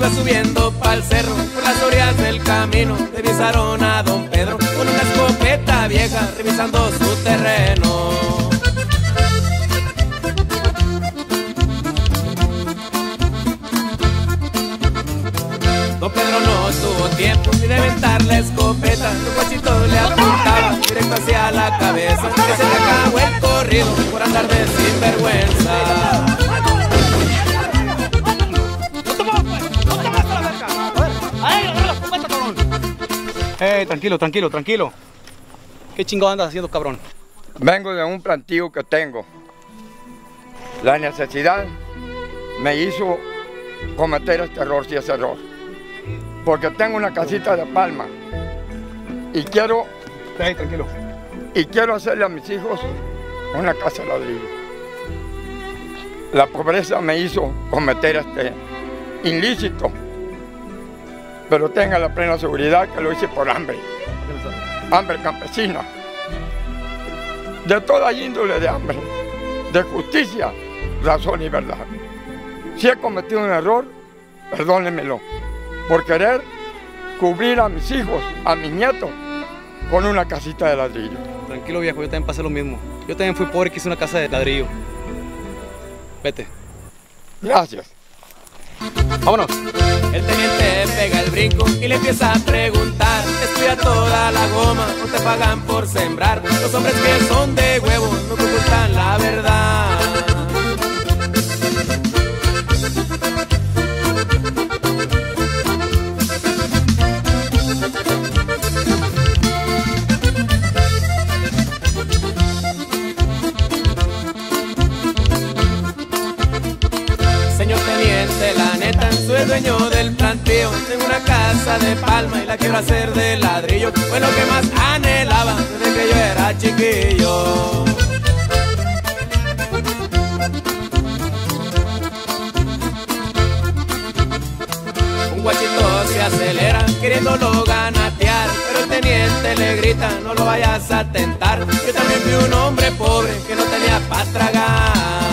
iba subiendo pa'l cerro Por las orillas del camino revisaron a don Pedro Con una escopeta vieja revisando su terreno. Don Pedro no tuvo tiempo ni de aventar la escopeta Los guachitos le apuntaban directo hacia la cabeza Que se le acabó el corrido por andar de sinvergüenza Eh, tranquilo, tranquilo, tranquilo. ¿Qué chingado andas haciendo, cabrón? Vengo de un plantío que tengo. La necesidad me hizo cometer este error, si es error. Porque tengo una casita de palma y quiero, tranquilo. y quiero hacerle a mis hijos una casa de ladrillo. La pobreza me hizo cometer este ilícito, pero tenga la plena seguridad que lo hice por hambre, hambre campesina, de toda índole de hambre, de justicia, razón y verdad. Si he cometido un error, perdónemelo, por querer cubrir a mis hijos, a mis nietos, con una casita de ladrillo. Tranquilo, viejo, yo también pasé lo mismo. Yo también fui pobre y quise una casa de ladrillo. Vete. Gracias. El teniente pega el brinco y le empieza a preguntar. Estudia toda la goma, no te pagan por sembrar. Los hombres que son de huevo no ocultan la verdad dueño del planteo. Tengo una casa de palma y la quiero hacer de ladrillo. Fue lo que más anhelaba desde que yo era chiquillo. Un guachito se acelera queriéndolo ganatear. Pero el teniente le grita, no lo vayas a tentar Yo también fui un hombre pobre que no tenía para tragar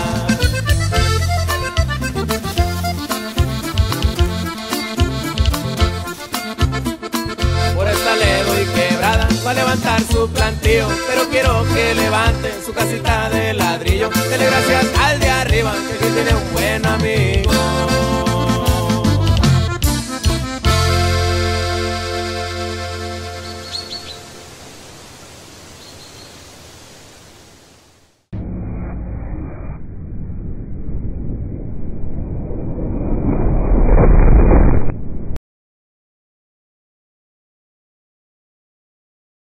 su plantío Pero quiero que levante su casita de ladrillo. Dele gracias al de arriba que tiene un buen amigo